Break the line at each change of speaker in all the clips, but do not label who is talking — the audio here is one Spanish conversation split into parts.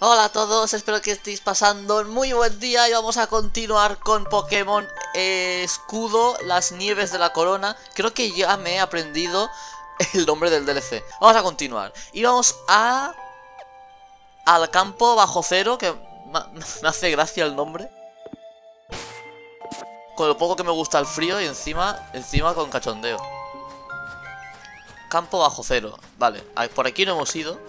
Hola a todos, espero que estéis pasando un muy buen día y vamos a continuar con Pokémon eh, Escudo, las nieves de la corona. Creo que ya me he aprendido el nombre del DLC. Vamos a continuar. Y vamos a... Al campo bajo cero, que me hace gracia el nombre. Con lo poco que me gusta el frío y encima, encima con cachondeo. Campo bajo cero. Vale, por aquí no hemos ido.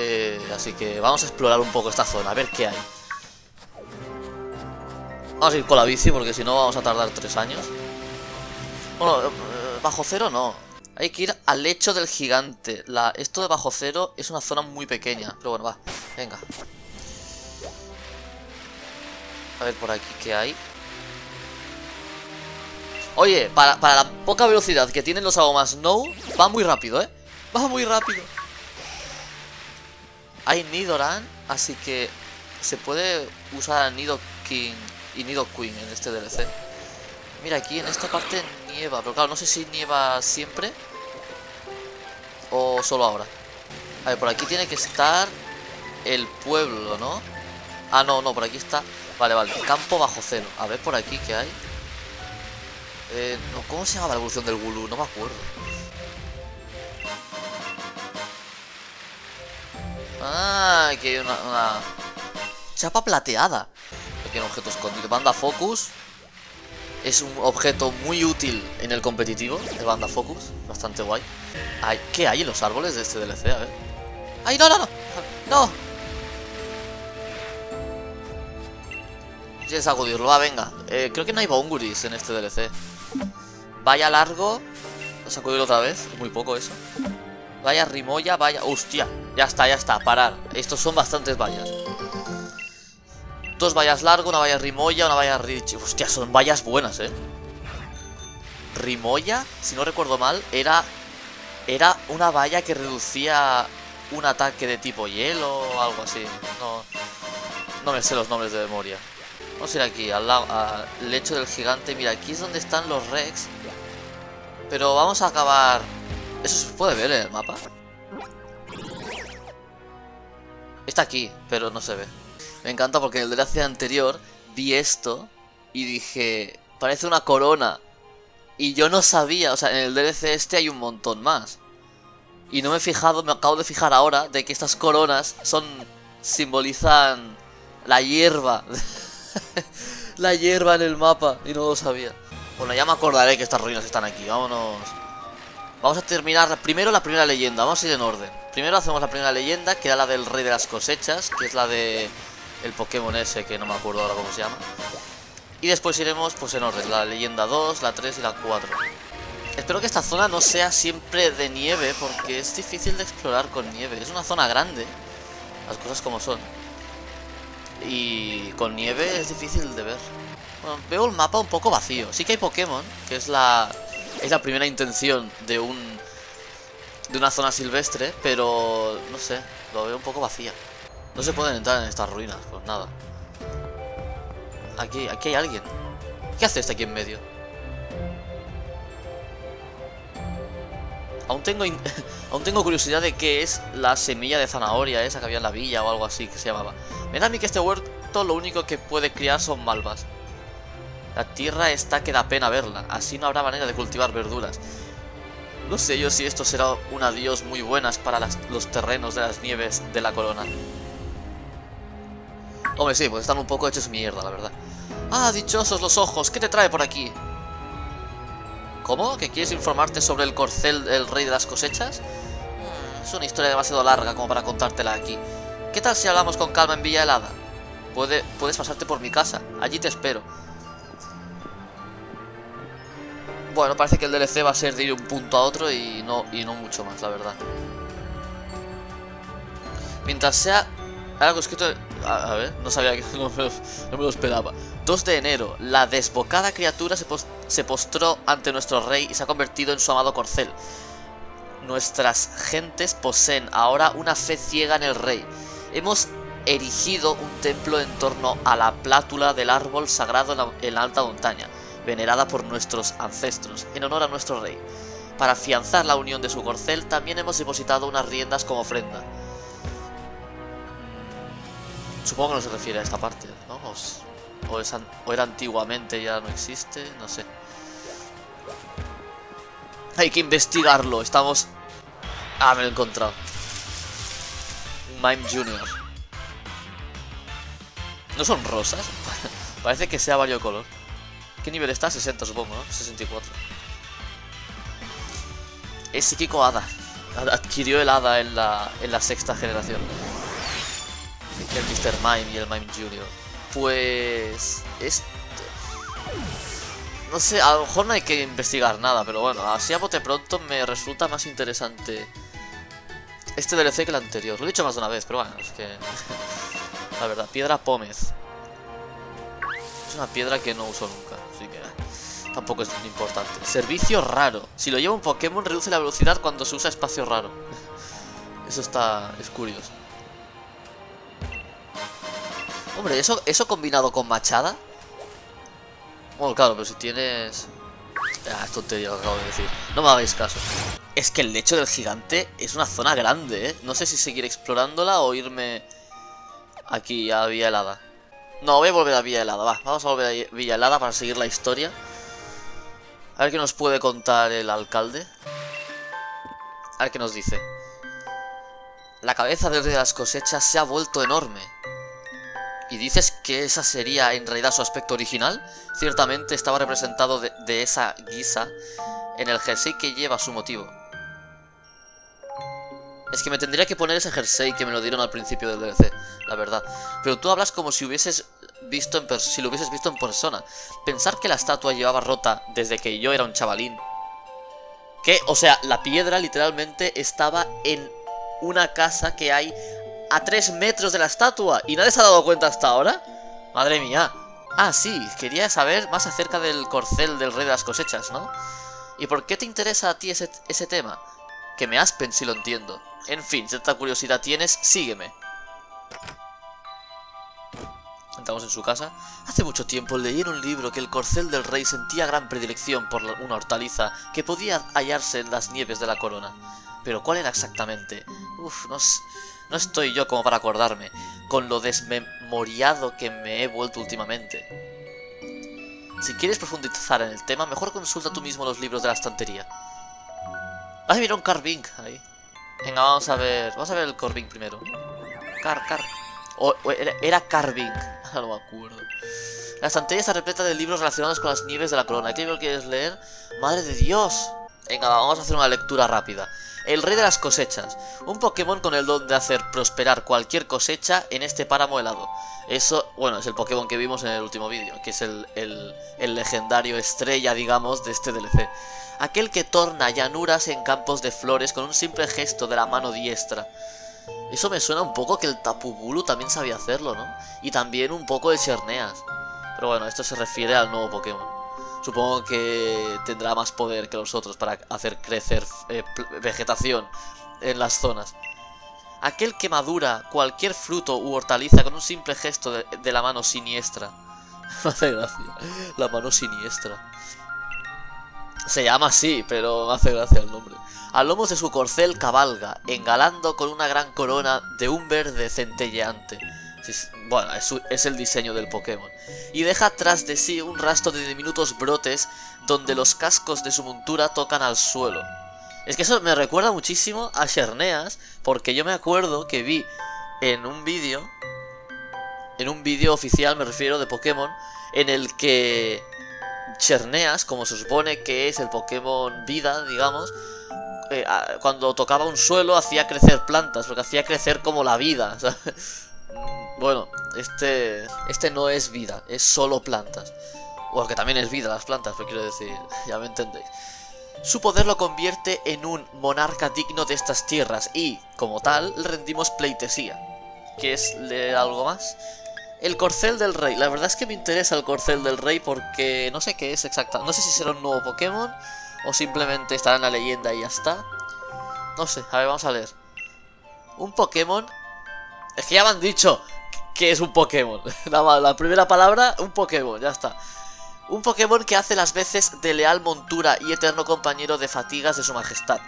Eh, así que vamos a explorar un poco esta zona, a ver qué hay. Vamos a ir con la bici porque si no vamos a tardar tres años. Bueno, eh, bajo cero no. Hay que ir al lecho del gigante. Esto de bajo cero es una zona muy pequeña. Pero bueno, va. Venga. A ver por aquí qué hay. Oye, para, para la poca velocidad que tienen los agomas Snow, va muy rápido, ¿eh? Va muy rápido. Hay Nidoran, así que se puede usar a Nidoking y Nidoqueen en este DLC. Mira, aquí en esta parte nieva, pero claro, no sé si nieva siempre o solo ahora. A ver, por aquí tiene que estar el pueblo, ¿no? Ah, no, no, por aquí está... Vale, vale, campo bajo cero. A ver por aquí qué hay. Eh, ¿Cómo se llama la evolución del Gulu? No me acuerdo. Ah, aquí hay una, chapa plateada. Aquí hay un objeto escondido. Banda Focus. Es un objeto muy útil en el competitivo, el Banda Focus. Bastante guay. ¿Qué hay en los árboles de este DLC? A ver. ¡Ay, no, no, no! ¡No! Ya sacudirlo, va, venga. Eh, creo que no hay Bonguris en este DLC. Vaya largo. Sacudirlo otra vez. Muy poco eso. Vaya rimoya, vaya... ¡Hostia! Ya está, ya está, parar. Estos son bastantes vallas. Dos vallas largo, una valla rimoya, una valla rich. Hostia, son vallas buenas, ¿eh? Rimoya, si no recuerdo mal, era... Era una valla que reducía un ataque de tipo hielo o algo así. No, no me sé los nombres de memoria. Vamos a ir aquí, al, lado, al lecho del gigante. Mira, aquí es donde están los Rex. Pero vamos a acabar... ¿Eso se puede ver en el mapa? Está aquí, pero no se ve. Me encanta porque en el DLC anterior vi esto y dije, parece una corona. Y yo no sabía, o sea, en el DLC este hay un montón más. Y no me he fijado, me acabo de fijar ahora de que estas coronas son simbolizan la hierba. la hierba en el mapa y no lo sabía. Bueno, ya me acordaré que estas ruinas están aquí. Vámonos. Vamos a terminar primero la primera leyenda. Vamos a ir en orden. Primero hacemos la primera leyenda, que era la del rey de las cosechas, que es la de el Pokémon ese, que no me acuerdo ahora cómo se llama. Y después iremos pues en orden, la leyenda 2, la 3 y la 4. Espero que esta zona no sea siempre de nieve, porque es difícil de explorar con nieve. Es una zona grande, las cosas como son. Y con nieve es difícil de ver. Bueno, veo el mapa un poco vacío. Sí que hay Pokémon, que es la, es la primera intención de un de una zona silvestre, pero no sé, lo veo un poco vacía. No se pueden entrar en estas ruinas, pues nada. Aquí, aquí hay alguien. ¿Qué hace este aquí en medio? Aún tengo, aún tengo curiosidad de qué es la semilla de zanahoria esa que había en la villa o algo así que se llamaba. Me da a mí que este huerto lo único que puede criar son malvas. La tierra está que da pena verla, así no habrá manera de cultivar verduras. No sé yo si esto será un adiós muy buenas para los terrenos de las nieves de la corona. Hombre, sí, pues están un poco hechos mierda, la verdad. Ah, dichosos los ojos, ¿qué te trae por aquí? ¿Cómo? ¿Que quieres informarte sobre el corcel del rey de las cosechas? Hmm, es una historia demasiado larga como para contártela aquí. ¿Qué tal si hablamos con calma en Villa Helada? Puede, puedes pasarte por mi casa, allí te espero. Bueno, parece que el DLC va a ser de ir un punto a otro y no, y no mucho más, la verdad. Mientras sea algo escrito... A, ver, no sabía que... No me, lo, esperaba. 2 de enero. La desbocada criatura se postró ante nuestro rey y se ha convertido en su amado corcel. Nuestras gentes poseen ahora una fe ciega en el rey. Hemos erigido un templo en torno a la plátula del árbol sagrado en la alta montaña venerada por nuestros ancestros, en honor a nuestro rey. Para afianzar la unión de su corcel, también hemos depositado unas riendas como ofrenda. Supongo que no se refiere a esta parte, ¿no? O, era antiguamente, ya no existe, no sé. Hay que investigarlo, estamos... Ah, me lo he encontrado. Mime Junior. ¿No son rosas? Parece que sea variocolor. ¿Qué nivel está? 60 supongo, ¿no? 64. Es psíquico hada. Ad- Adquirió el hada en la, en la sexta generación. El Mr. Mime y el Mime Junior. Pues... Este... No sé, a lo mejor no hay que investigar nada, pero bueno, así a bote pronto me resulta más interesante este DLC que el anterior. Lo he dicho más de una vez, pero bueno, es que... La verdad, piedra pómez. Es una piedra que no uso nunca, así que tampoco es muy importante. Servicio raro. Si lo lleva un Pokémon, reduce la velocidad cuando se usa espacio raro. Eso está... es curioso. Hombre, eso, eso combinado con machada. Bueno, claro, pero si tienes... Ah, es tontería lo que acabo de decir. No me hagáis caso. Es que el lecho del gigante es una zona grande, ¿eh? No sé si seguir explorándola o irme aquí a Villa Helada. No, voy a volver a Villa Helada, va. Vamos a volver a Villa Helada para seguir la historia. A ver qué nos puede contar el alcalde. A ver qué nos dice. La cabeza del rey de las cosechas se ha vuelto enorme. ¿Y dices que esa sería en realidad su aspecto original? Ciertamente estaba representado de, de esa guisa en el jersey que lleva su motivo. Es que me tendría que poner ese jersey que me lo dieron al principio del DLC, la verdad. Pero tú hablas como si hubieses visto en si lo hubieses visto en persona. Pensar que la estatua llevaba rota desde que yo era un chavalín. Que, o sea, la piedra literalmente estaba en una casa que hay a 3 metros de la estatua y nadie se ha dado cuenta hasta ahora. Madre mía. Ah, sí, quería saber más acerca del corcel del rey de las cosechas, ¿no? ¿Y por qué te interesa a ti ese, ese tema? Que me aspen si lo entiendo. En fin, si tanta curiosidad tienes, sígueme. Entramos en su casa. Hace mucho tiempo leí en un libro que el corcel del rey sentía gran predilección por una hortaliza que podía hallarse en las nieves de la corona. Pero ¿cuál era exactamente? Uf, no, no estoy yo como para acordarme, con lo desmemoriado que me he vuelto últimamente. Si quieres profundizar en el tema, mejor consulta tú mismo los libros de la estantería. Ay, mira un Carving ahí. Venga, vamos a ver. Vamos a ver el Carving primero. Car, car. O, era, era Carving. No me acuerdo. La estantería está repleta de libros relacionados con las nieves de la corona. ¿Qué libro quieres leer? ¡Madre de Dios! Venga, vamos a hacer una lectura rápida. El rey de las cosechas. Un Pokémon con el don de hacer prosperar cualquier cosecha en este páramo helado. Eso, bueno, es el Pokémon que vimos en el último vídeo, que es el, el legendario estrella, digamos, de este DLC. Aquel que torna llanuras en campos de flores con un simple gesto de la mano diestra. Eso me suena un poco que el Tapu Bulu también sabía hacerlo, ¿no? Y también un poco de Cherneas. Pero bueno, esto se refiere al nuevo Pokémon. Supongo que tendrá más poder que los otros para hacer crecer eh, vegetación en las zonas. Aquel que madura cualquier fruto u hortaliza con un simple gesto de, de la mano siniestra. Me hace gracia. La mano siniestra. Se llama así, pero hace gracia el nombre. A lomos de su corcel cabalga, engalando con una gran corona de un verde centelleante. Bueno, es, el diseño del Pokémon. Y deja tras de sí un rastro de diminutos brotes donde los cascos de su montura tocan al suelo. Es que eso me recuerda muchísimo a Xerneas, porque yo me acuerdo que vi en un vídeo, en un vídeo oficial me refiero de Pokémon, en el que Xerneas, como se supone que es el Pokémon vida, digamos, eh, cuando tocaba un suelo hacía crecer plantas, porque hacía crecer como la vida. Mm, Bueno, este, este no es vida, es solo plantas. Bueno, que también es vida las plantas, pero quiero decir, ya me entendéis. Su poder lo convierte en un monarca digno de estas tierras y, como tal, le rendimos pleitesía. ¿Quieres leer algo más? El corcel del rey. La verdad es que me interesa el corcel del rey porque no sé qué es exacta. No sé si será un nuevo Pokémon o simplemente estará en la leyenda y ya está. No sé, a ver, vamos a leer. Un Pokémon. Es que ya me han dicho que es un Pokémon. La primera palabra, un Pokémon, ya está. Un Pokémon que hace las veces de leal montura y eterno compañero de fatigas de su majestad.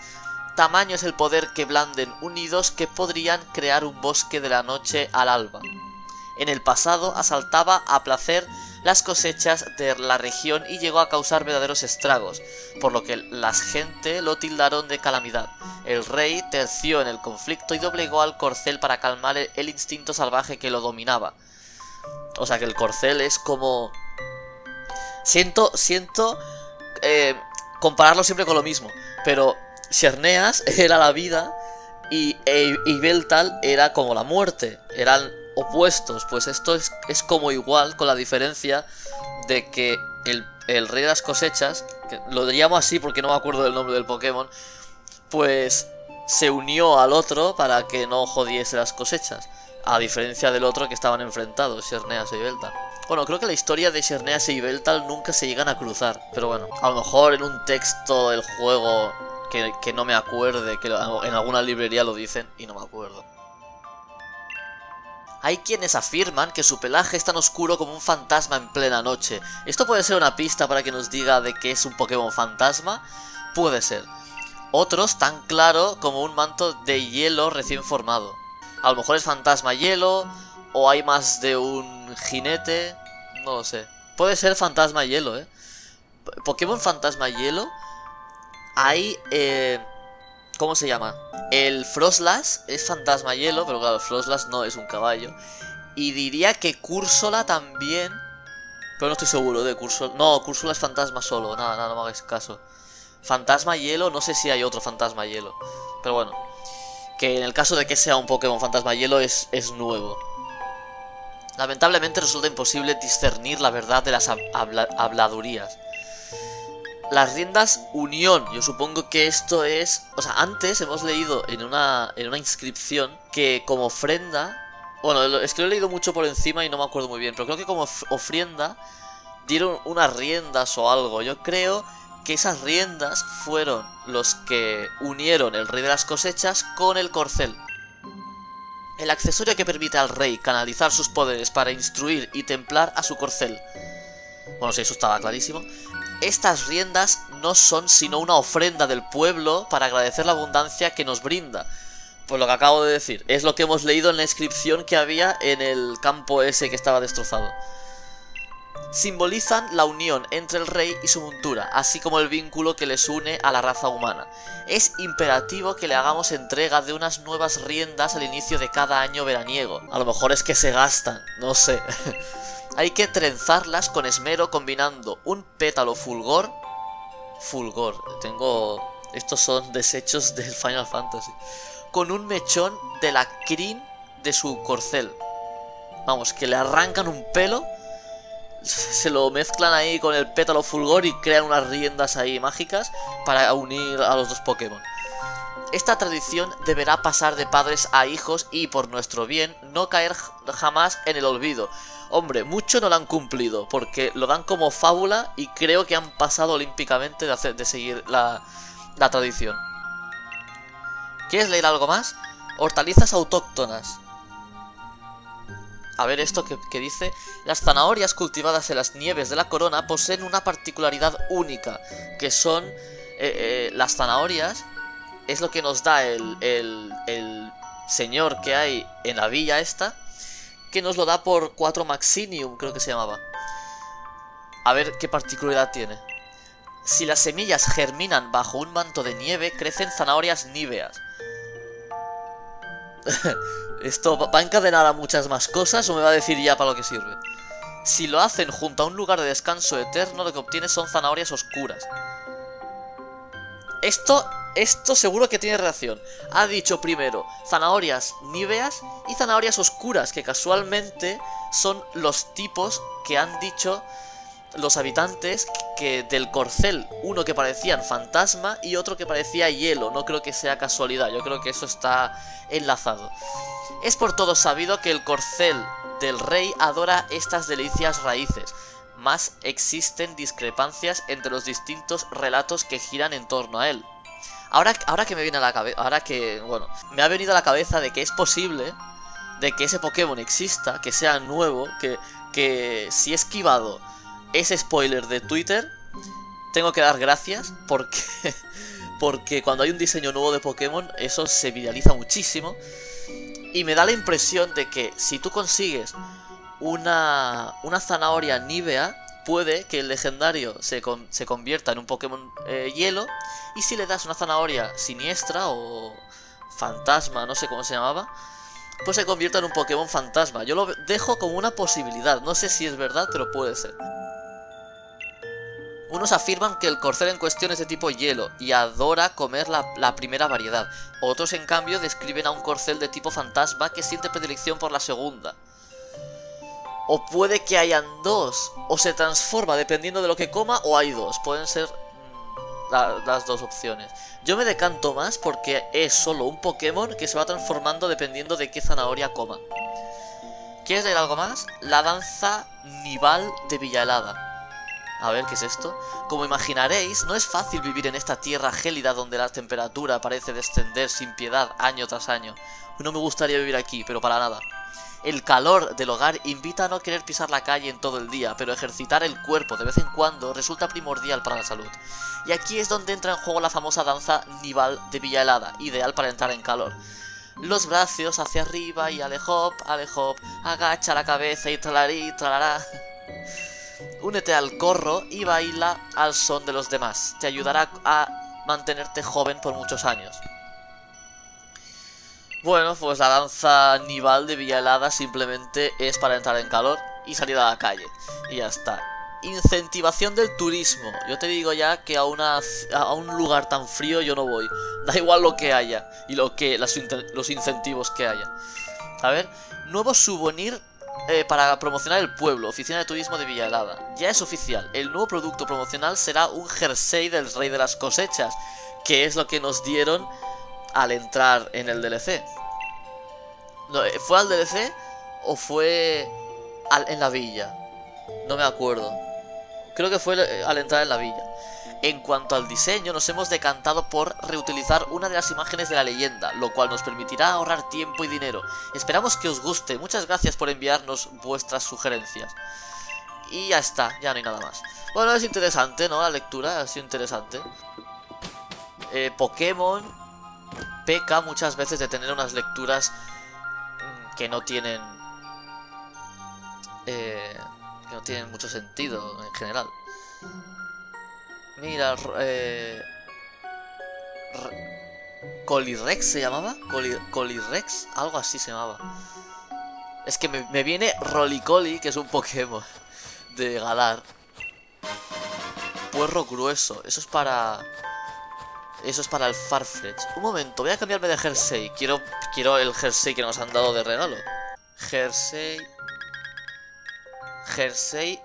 Tamaño es el poder que blanden unidos que podrían crear un bosque de la noche al alba. En el pasado asaltaba a placer las cosechas de la región y llegó a causar verdaderos estragos, por lo que las gente lo tildaron de calamidad. El rey terció en el conflicto y doblegó al corcel para calmar el instinto salvaje que lo dominaba. O sea que el corcel es como... Siento, siento eh, compararlo siempre con lo mismo, pero Xerneas era la vida y, e, Beltal era como la muerte, eran opuestos, pues esto es, es como igual con la diferencia de que el, el, rey de las cosechas, que lo llamo así porque no me acuerdo del nombre del Pokémon, pues se unió al otro para que no jodiese las cosechas, a diferencia del otro que estaban enfrentados, Xerneas y Beltal. Bueno, creo que la historia de Xerneas y Beltal nunca se llegan a cruzar, pero bueno, a lo mejor en un texto del juego que, no me acuerde, que en alguna librería lo dicen y no me acuerdo. Hay quienes afirman que su pelaje es tan oscuro como un fantasma en plena noche. ¿Esto puede ser una pista para que nos diga de que es un Pokémon fantasma? Puede ser. Otros tan claro como un manto de hielo recién formado. A lo mejor es fantasma hielo, o hay más de un jinete, no lo sé. Puede ser fantasma hielo, ¿eh? Pokémon fantasma hielo hay... Eh, ¿Cómo se llama? El Frostlass es fantasma hielo, pero claro, Frostlass no es un caballo. Y diría que Cursola también... Pero no estoy seguro de Cursola. No, Cursola es fantasma solo, nada, nada, no me hagáis caso. Fantasma hielo, no sé si hay otro fantasma hielo. Pero bueno, que en el caso de que sea un Pokémon fantasma hielo es, es nuevo. Lamentablemente resulta imposible discernir la verdad de las habladurías las riendas unión. Yo supongo que esto es... O sea, antes hemos leído en una, en una inscripción que como ofrenda... Bueno, es que lo he leído mucho por encima y no me acuerdo muy bien, pero creo que como ofrenda dieron unas riendas o algo. Yo creo que esas riendas fueron los que unieron el rey de las cosechas con el corcel. El accesorio que permite al rey canalizar sus poderes para instruir y templar a su corcel. Bueno, si eso estaba clarísimo estas riendas no son sino una ofrenda del pueblo para agradecer la abundancia que nos brinda. Pues lo que acabo de decir, es lo que hemos leído en la inscripción que había en el campo ese que estaba destrozado. Simbolizan la unión entre el rey y su montura, así como el vínculo que les une a la raza humana. Es imperativo que le hagamos entrega de unas nuevas riendas al inicio de cada año veraniego. A lo mejor es que se gastan, no sé. Hay que trenzarlas con esmero combinando un pétalo fulgor. Fulgor, tengo... Estos son desechos del Final Fantasy. Con un mechón de la crin de su corcel. Vamos, que le arrancan un pelo. Se lo mezclan ahí con el pétalo fulgor y crean unas riendas ahí mágicas para unir a los dos Pokémon. Esta tradición deberá pasar de padres a hijos y, por nuestro bien, no caer jamás en el olvido. Hombre, mucho no lo han cumplido, porque lo dan como fábula y creo que han pasado olímpicamente de, hacer, de seguir la, tradición. ¿Quieres leer algo más? Hortalizas autóctonas. A ver esto que, dice, las zanahorias cultivadas en las nieves de la corona poseen una particularidad única, que son eh, eh, las zanahorias es lo que nos da el, el, señor que hay en la villa esta, que nos lo da por 4 Maxinium, creo que se llamaba. A ver qué particularidad tiene. Si las semillas germinan bajo un manto de nieve, crecen zanahorias níveas. ¿Esto va a encadenar a muchas más cosas o me va a decir ya para lo que sirve? Si lo hacen junto a un lugar de descanso eterno, lo que obtienes son zanahorias oscuras. Esto esto seguro que tiene relación. Ha dicho primero zanahorias níveas y zanahorias oscuras, que casualmente son los tipos que han dicho los habitantes que del corcel. Uno que parecían fantasma y otro que parecía hielo. No creo que sea casualidad, yo creo que eso está enlazado. Es por todo sabido que el corcel del rey adora estas delicias raíces. Más existen discrepancias entre los distintos relatos que giran en torno a él. Ahora, ahora que me viene a la cabeza, ahora que, bueno, me ha venido a la cabeza de que es posible de que ese Pokémon exista, que sea nuevo, que, que si he esquivado ese spoiler de Twitter, tengo que dar gracias porque, porque cuando hay un diseño nuevo de Pokémon, eso se viraliza muchísimo. Y me da la impresión de que si tú consigues una, una zanahoria nívea puede que el legendario se, se convierta en un Pokémon eh, hielo. Y si le das una zanahoria siniestra o fantasma, no sé cómo se llamaba, pues se convierta en un Pokémon fantasma. Yo lo dejo como una posibilidad. No sé si es verdad, pero puede ser. Unos afirman que el corcel en cuestión es de tipo hielo y adora comer la, primera variedad. Otros, en cambio, describen a un corcel de tipo fantasma que siente predilección por la segunda. O puede que hayan dos, o se transforma dependiendo de lo que coma, o hay dos. Pueden ser mm, las dos opciones. Yo me decanto más porque es solo un Pokémon que se va transformando dependiendo de qué zanahoria coma. ¿Quieres leer algo más? La danza Nival de Villahelada. A ver, ¿qué es esto? Como imaginaréis, no es fácil vivir en esta tierra gélida donde la temperatura parece descender sin piedad año tras año. No me gustaría vivir aquí, pero para nada. El calor del hogar invita a no querer pisar la calle en todo el día, pero ejercitar el cuerpo de vez en cuando resulta primordial para la salud. Y aquí es donde entra en juego la famosa danza Nival de Villa Helada, ideal para entrar en calor. Los brazos hacia arriba y alejop, alejop, agacha la cabeza y tralarí, tralará. Únete al corro y baila al son de los demás. Te ayudará a mantenerte joven por muchos años. Bueno, pues la danza nival de Villa Helada simplemente es para entrar en calor y salir a la calle. Y ya está. Incentivación del turismo. Yo te digo ya que a, un lugar tan frío yo no voy. Da igual lo que haya y lo que los incentivos que haya. A ver, nuevo souvenir eh, para promocionar el pueblo, Oficina de Turismo de Villa Ya es oficial, el nuevo producto promocional será un jersey del Rey de las Cosechas, que es lo que nos dieron al entrar en el DLC. Eh, ¿Fue al DLC o fue en la villa? No me acuerdo. Creo que fue eh, al entrar en la villa. En cuanto al diseño, nos hemos decantado por reutilizar una de las imágenes de la leyenda, lo cual nos permitirá ahorrar tiempo y dinero. Esperamos que os guste, muchas gracias por enviarnos vuestras sugerencias. Y ya está, ya no hay nada más. Bueno, es interesante, ¿no? La lectura ha sido interesante. Eh, Pokémon peca muchas veces de tener unas lecturas mm, que no tienen... Eh, que no tienen mucho sentido en general. Mira, eh... Colirex se llamaba? Colirex, algo así se llamaba. Es que me, viene Rolicoli, que es un Pokémon de Galar. Puerro grueso, eso es para... Eso es para el Farfetch. Un momento, voy a cambiarme de jersey. Quiero, quiero el jersey que nos han dado de regalo. Jersey... Jersey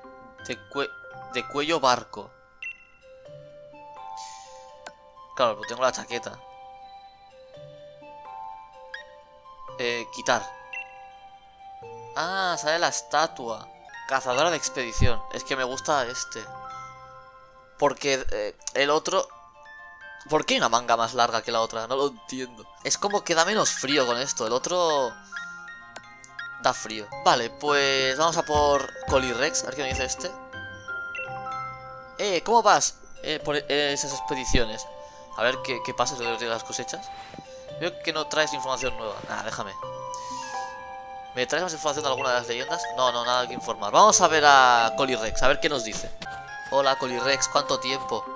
de, cuello barco. Claro, pues tengo la chaqueta. Eh, quitar. Ah, sale la estatua. Cazadora de expedición. Es que me gusta este. Porque eh, el otro... ¿Por qué una manga más larga que la otra? No lo entiendo. Es como que da menos frío con esto. El otro... Da frío. Vale, pues vamos a por Colirex. A ver qué me dice este. Eh, ¿cómo vas? Eh, por esas expediciones. A ver qué, qué pasa de las cosechas. Veo que no traes información nueva. Nada, déjame. ¿Me traes más información de alguna de las leyendas? No, no, nada que informar. Vamos a ver a Colirex, a ver qué nos dice. Hola, Colirex, ¿cuánto tiempo?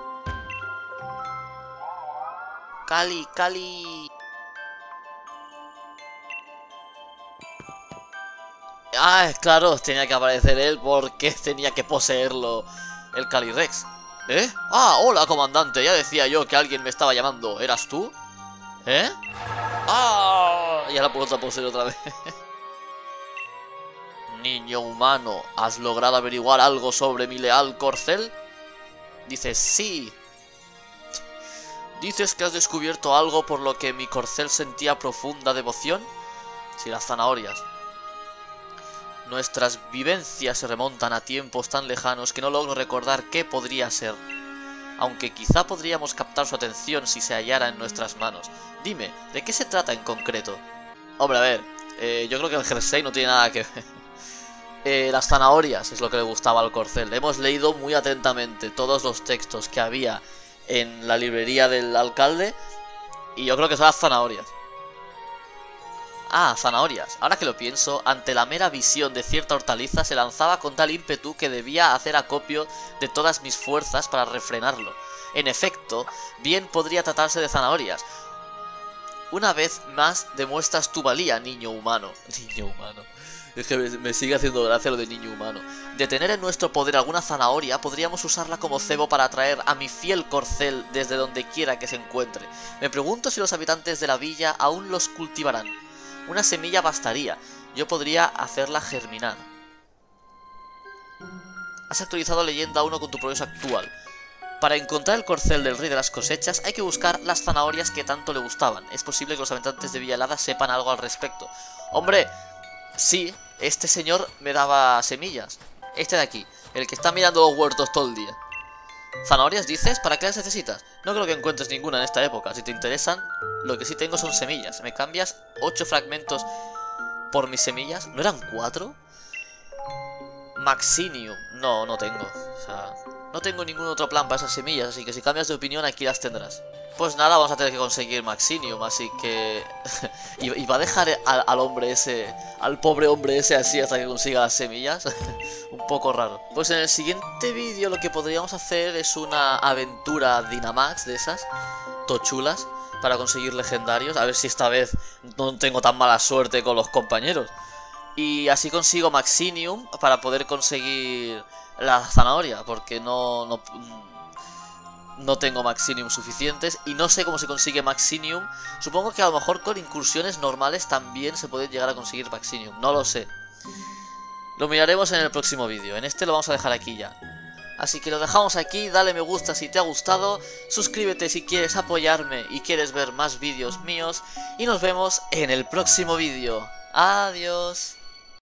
Cali, Cali. Ah, claro, tenía que aparecer él porque tenía que poseerlo el Calirex. ¿Eh? Ah, hola, comandante. Ya decía yo que alguien me estaba llamando. ¿Eras tú? ¿Eh? ¡Ah! Ya la puedo poseer otra vez. Niño humano, ¿has logrado averiguar algo sobre mi leal corcel? Dice, sí. ¿Dices que has descubierto algo por lo que mi corcel sentía profunda devoción? Sí, las zanahorias. Nuestras vivencias se remontan a tiempos tan lejanos que no logro recordar qué podría ser. Aunque quizá podríamos captar su atención si se hallara en nuestras manos. Dime, ¿de qué se trata en concreto? Hombre, a ver, eh, yo creo que el jersey no tiene nada que ver. Eh, las zanahorias es lo que le gustaba al corcel. Hemos leído muy atentamente todos los textos que había en la librería del alcalde y yo creo que son las zanahorias. Ah, zanahorias. Ahora que lo pienso, ante la mera visión de cierta hortaliza se lanzaba con tal ímpetu que debía hacer acopio de todas mis fuerzas para refrenarlo. En efecto, bien podría tratarse de zanahorias. Una vez más demuestras tu valía, niño humano. Niño humano. Es que me sigue haciendo gracia lo de niño humano. De tener en nuestro poder alguna zanahoria, podríamos usarla como cebo para atraer a mi fiel corcel desde donde quiera que se encuentre. Me pregunto si los habitantes de la villa aún los cultivarán. Una semilla bastaría. Yo podría hacerla germinar. Has actualizado leyenda 1 con tu progreso actual. Para encontrar el corcel del rey de las cosechas hay que buscar las zanahorias que tanto le gustaban. Es posible que los habitantes de Villalada sepan algo al respecto. ¡Hombre! Sí, este señor me daba semillas. Este de aquí, el que está mirando los huertos todo el día. ¿Zanahorias dices? ¿Para qué las necesitas? No creo que encuentres ninguna en esta época. Si te interesan, lo que sí tengo son semillas. ¿Me cambias 8 fragmentos por mis semillas? ¿No eran 4? Maxinium. No, no tengo. O sea, no tengo ningún otro plan para esas semillas, así que si cambias de opinión aquí las tendrás. Pues nada, vamos a tener que conseguir Maxinium, así que... y, va a dejar al, hombre ese, al pobre hombre ese así hasta que consiga las semillas. Un poco raro. Pues en el siguiente vídeo lo que podríamos hacer es una aventura Dynamax de esas, tochulas, para conseguir legendarios. A ver si esta vez no tengo tan mala suerte con los compañeros. Y así consigo Maxinium para poder conseguir la zanahoria, porque no, no no tengo Maxinium suficientes y no sé cómo se consigue Maxinium. Supongo que a lo mejor con incursiones normales también se puede llegar a conseguir Maxinium, no lo sé. Lo miraremos en el próximo vídeo, en este lo vamos a dejar aquí ya. Así que lo dejamos aquí, dale me gusta si te ha gustado, suscríbete si quieres apoyarme y quieres ver más vídeos míos y nos vemos en el próximo vídeo. Adiós.